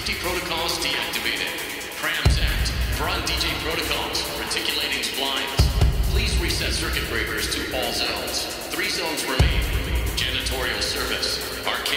Safety protocols deactivated. Prams Act. Broad DJ protocols. Reticulating splines. Please reset circuit breakers to all zones. Three zones remain. Janitorial service. Arcade.